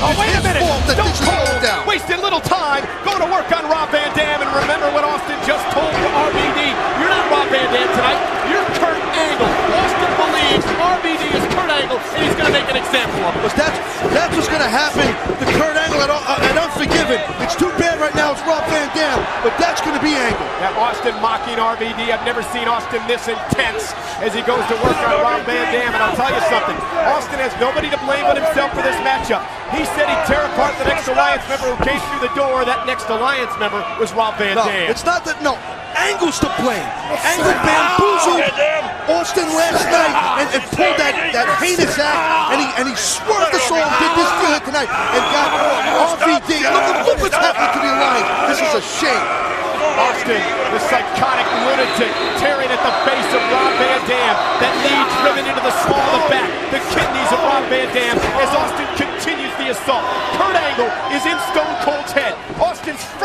Oh, It's wait a minute. fault that Stone this is going Cold down. wasted little time going to work on Rob Van Dam. And remember what Austin just told RVD. You're not Rob Van Dam tonight. You're Kurt Angle. Austin believes RVD is Kurt Angle, and he's going to make an example of him. But that's, that's what's going to happen to Kurt Angle at, uh, at Unforgiven. It's too bad right now it's Rob Van Dam, but that's going to be Angle. That Austin mocking RVD. I've never seen Austin this intense as he goes to work on Rob Van Dam. And I'll tell you something, Austin has nobody to blame but himself for this matchup. He said he'd tear apart the next Alliance member who came through the door. That next Alliance member was Rob Van No, Dam. it's not that, no. Angle's to blame. Angle bamboozled Austin last night and, and pulled that, that heinous act, and he and he swerved us all, did this to it tonight, and got off. RVD. Look, look what's happening to the Alliance. This is a shame. Austin, the psychotic lunatic, tearing at the face of Rob Van Dam. That knee driven into the small of the back, the kidneys of Rob Van Dam as Austin continues the assault. Kurt Angle is in Stone Cold's head.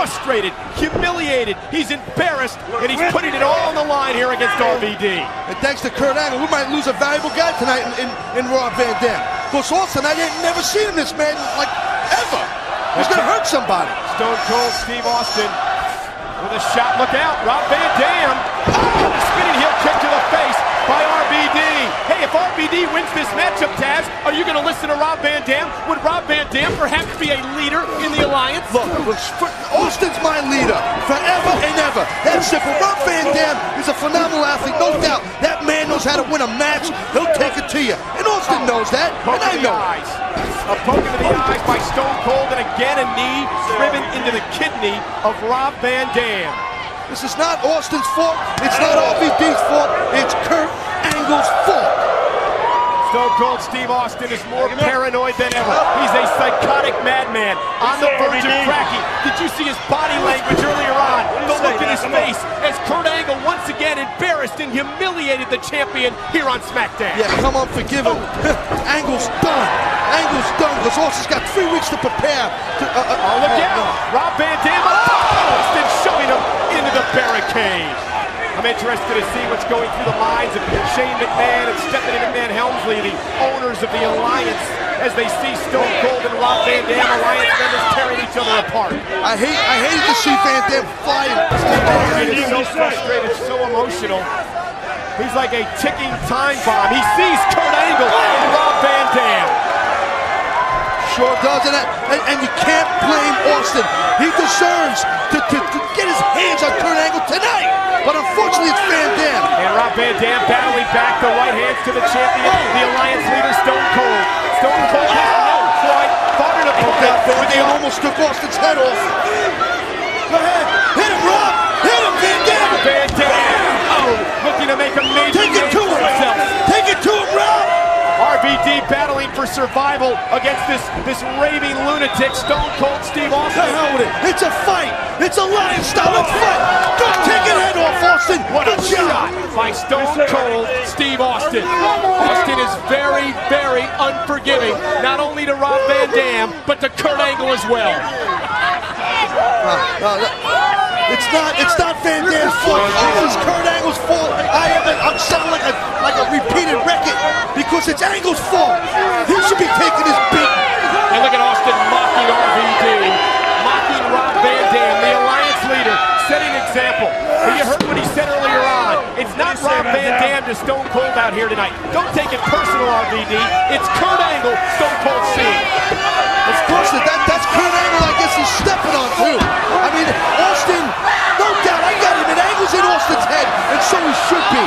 Frustrated, humiliated, he's embarrassed, and he's putting it all on the line here against RVD. And thanks to Kurt Angle, we might lose a valuable guy tonight in, in, in Rob Van Dam. Because Austin, I didn't never seen him this man like ever. He's gonna hurt somebody. Stone Cold Steve Austin with a shot. Look out, Rob Van Dam. Oh, spinning heel kick to the face by RVD. RVD wins this matchup, Taz, are you going to listen to Rob Van Dam? Would Rob Van Dam perhaps be a leader in the alliance? Look, Austin's my leader forever and ever. That's simple. Rob Van Dam is a phenomenal athlete, no doubt. That man knows how to win a match. He'll take it to you. And Austin knows that, Poke and I know eyes. A poke into the eyes by Stone Cold, and again a knee driven into the kidney of Rob Van Dam. This is not Austin's fault. It's not RVD's fault. It's Kurt Angle's fault. Stone Cold Steve Austin is more paranoid than ever. He's a psychotic madman on the verge of cracking. Did you see his body language earlier on? The look in his face as Kurt Angle once again embarrassed and humiliated the champion here on SmackDown. Yeah, come on, forgive him. Angle's done. Angle's done because Austin's got three weeks to prepare. To, uh, uh, Oh, look uh, out! Rob Van Dam top Austin, shoving him into the barricade. I'm interested to see what's going through the minds of Shane McMahon and Stephanie McMahon Helmsley, the owners of the Alliance, as they see Stone Cold and Rob Van Dam Alliance members tearing each other apart. I hate, I hated to see Van Dam flying. He's so frustrated, so emotional. He's like a ticking time bomb. He sees Kurt Angle and Rob Van Dam. Sure does, and, and, and you can't blame Austin. He deserves to, to, to get his hands on Kurt Angle tonight. But unfortunately, it's Van Dam. And Rob Van Dam battling back the right hands to the champion, oh! the Alliance leader, Stone Cold. Stone Cold has never quite fought an That opponent Van with the Dam almost took Austin's head off. Go ahead, survival against this, this raving lunatic, Stone Cold Steve The Austin. hell with it. It's a fight. It's a lifestyle style. Let's fight. Go take your head off, Austin. What a Good shot by Stone Cold Steve Austin. Austin is very, very unforgiving, not only to Rob Van Dam, but to Kurt Angle as well. Uh, uh, it's not. It's not Van Dam's fault. This is Kurt Angle's fault. I am. I'm sounding like a like a repeated record because it's Angle's fault. He should be taking his beat. And look at Austin mocking RVD, mocking Rob Van Dam, the Alliance leader, setting an example. But you heard what he said earlier on. It's not Rob To Stone Cold out here tonight. Don't take it personal, RVD. It's Kurt Angle, Stone Cold seeing. Of course, that that's Kurt Angle. I guess he's stepping on too. I mean, Austin. No doubt, I got him. And Angle's in Austin's head, and so he should be.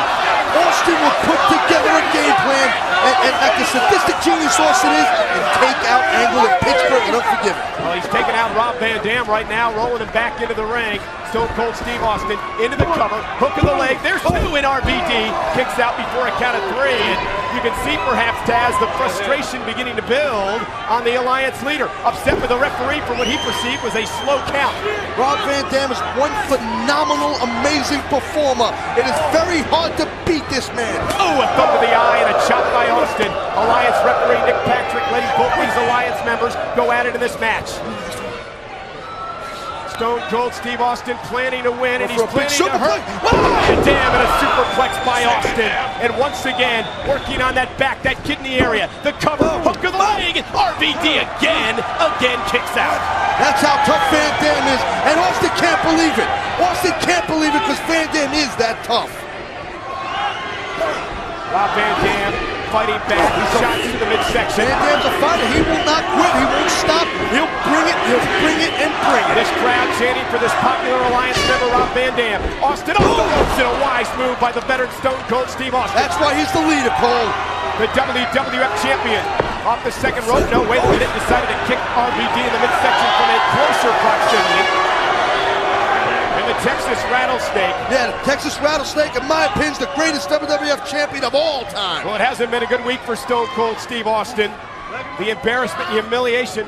Austin will put together a game plan, and, and like the sadistic genius Austin is, and take out Angle in Pittsburgh and Unforgiven. Well, he's taking out Rob Van Dam right now, rolling him back into the ring. Stone Cold Steve Austin into the cover, hook of the leg. There's two in RVD. Kicks out before a count of three. And you can see perhaps, Taz, the frustration beginning to build on the Alliance leader. Upset with the referee for what he perceived was a slow count. Rob Van Dam is one phenomenal, amazing performer. It is very hard to beat this man. Oh, a thumb to the eye and a chop by Austin. Alliance referee Nick Patrick letting both these Alliance members go at it in this match. Stone Cold Steve Austin planning to win, and he's For a big planning to hurt. superplex. Van ah! Dam and a superplex by Austin. And once again, working on that back, that kidney area. The cover, oh. hook of the leg. RVD oh. again, again kicks out. That's how tough Van Dam is, and Austin can't believe it. Austin can't believe it because Van Dam is that tough. Rob Van Dam fighting back. Shots to the midsection. Van Dam's a fighter. He will not quit. He. He'll bring. He'll bring it and bring it. This crowd chanting for this popular Alliance member, Rob Van Dam. Austin off the ropes in a wise move by the veteran Stone Cold Steve Austin. That's why he's the leader, Cole. the WWF champion. Off the second rope, no, wait a minute, decided to kick RVD in the midsection from a closer proximity. And the Texas Rattlesnake. Yeah, the Texas Rattlesnake, in my opinion, is the greatest WWF champion of all time. Well, it hasn't been a good week for Stone Cold Steve Austin. The embarrassment, the humiliation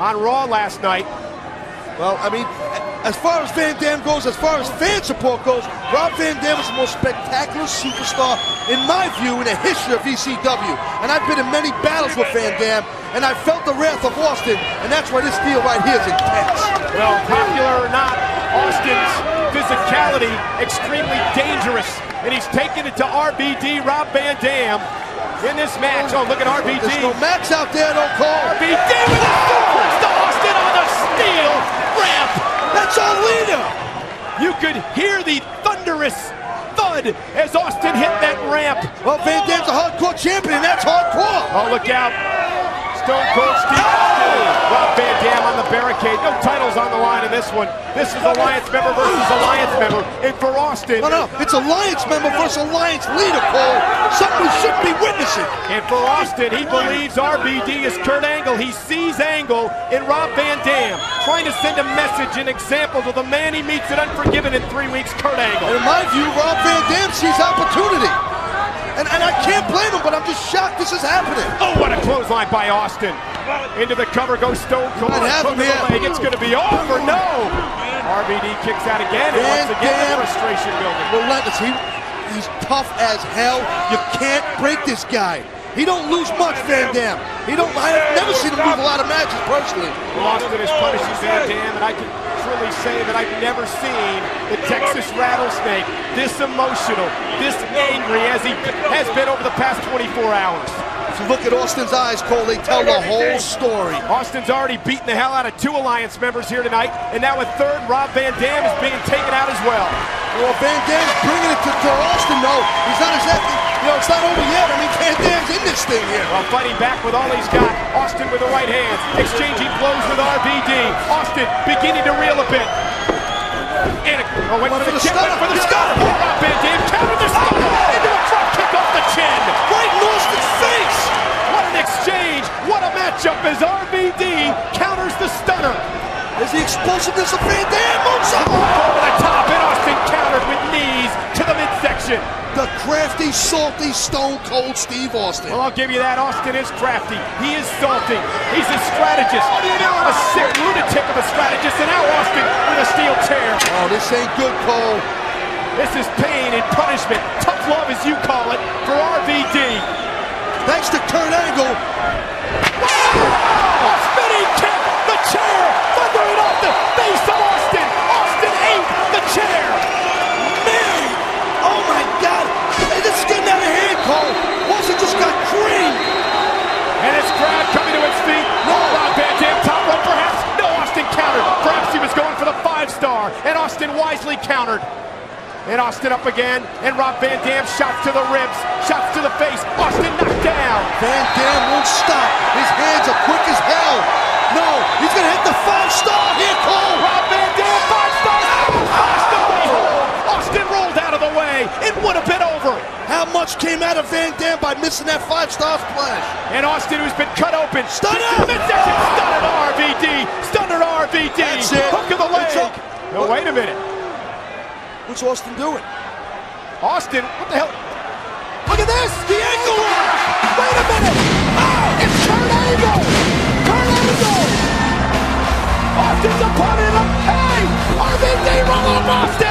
on Raw last night. Well, I mean, as far as Van Dam goes, as far as fan support goes, Rob Van Dam is the most spectacular superstar, in my view, in the history of ECW. And I've been in many battles with Van Dam, and I felt the wrath of Austin, and that's why this deal right here is intense. Well, popular or not, Austin's physicality extremely dangerous. And he's taking it to RVD, Rob Van Dam, in this match. Oh, look at RVD. There's no Max out there, don't call. RVD with a suplex to Austin on the steel ramp. That's leader. You could hear the thunderous thud as Austin hit that ramp. Well, Van Dam's a hardcore champion, and that's hardcore. Oh, look out. Stone Cold Steve Austin. Rob Van the barricade. No titles on the line in this one. This is Alliance member versus Alliance member. And for Austin, No, no, it's Alliance member versus Alliance leader, Cole. Something we should be witnessing. and for Austin, he believes RVD is Kurt Angle. He sees Angle in Rob Van Dam, trying to send a message, an example to the man he meets at Unforgiven in three weeks, Kurt And Angle. in my view, Rob Van Dam sees opportunity. And, and I can't blame him, but I'm just shocked this is happening. Oh, what a clothesline by Austin. Into the cover goes Stone Cold. Hook the leg. It's going to be over. No. RVD kicks out again, and once again frustration building. Relentless. He, he's tough as hell. You can't break this guy. He don't lose much, Van Dam. He don't. I've never seen him lose a lot of matches personally. Austin is punishing Van Dam, and I can truly say that I've never seen the Texas Rattlesnake this emotional, this angry as he has been over the past 24 hours. Look at Austin's eyes, Cole, they tell the whole story. Austin's already beaten the hell out of two Alliance members here tonight, and now a third, Rob Van Dam, is being taken out as well. Well, Van Dam's bringing it to, to Austin, though. He's not exactly, you know, it's not over yet. I mean, Van Dam's in this thing here. While fighting back with all he's got, Austin with the right hand, exchanging blows with RVD. Austin beginning to reel a bit. And a, oh, Went for the the kick, for the Yeah. Rob Van Dam countered the stunner into a front kick off the chin. Right in Austin's face. What an exchange! What a matchup as RVD counters the stunner. There's the explosiveness of Van Dam. Moonsault. Over the top, and Austin countered with knees to the midsection. The crafty, salty, stone cold Steve Austin. Well, I'll give you that. Austin is crafty. He is salty. He's a strategist. A sick lunatic of a strategist. And now Austin with a steel chair. Oh, this ain't good, Cole. This is pain and punishment. Tough love, as you call it, for RVD. Thanks to Kurt Angle. A spinning kick. The chair thundering off the face of Austin. Austin ate the chair. Man! Oh my God! Hey, this is getting out of hand, Cole. Austin just got creamed. And his crowd coming to its feet. No, Rob Van Dam top rope perhaps. No, Austin countered. Perhaps he was going for the five star. And Austin wisely countered. And Austin up again. And Rob Van Dam shots to the ribs. Shots to the face. Austin knocked down. Van Dam won't stop. His hands are quick as hell. No, he's gonna hit the five star here, Cole. Rob Van Dam five star. Austin, Austin rolled out of the way. It would have been over. How much came out of Van Dam by missing that five star splash? And Austin, who's been cut open. Stunner! Midsection stunner RVD. Stunner RVD. That's it. Hook of the leg. No, wait a minute. What's Austin doing? Austin, what the hell? Look at this! The ankle lock! Wait a minute! Oh, it's Kurt Angle! Kurt Angle! Austin's opponent up. Hey! RVD roll up Austin!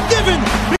forgiven.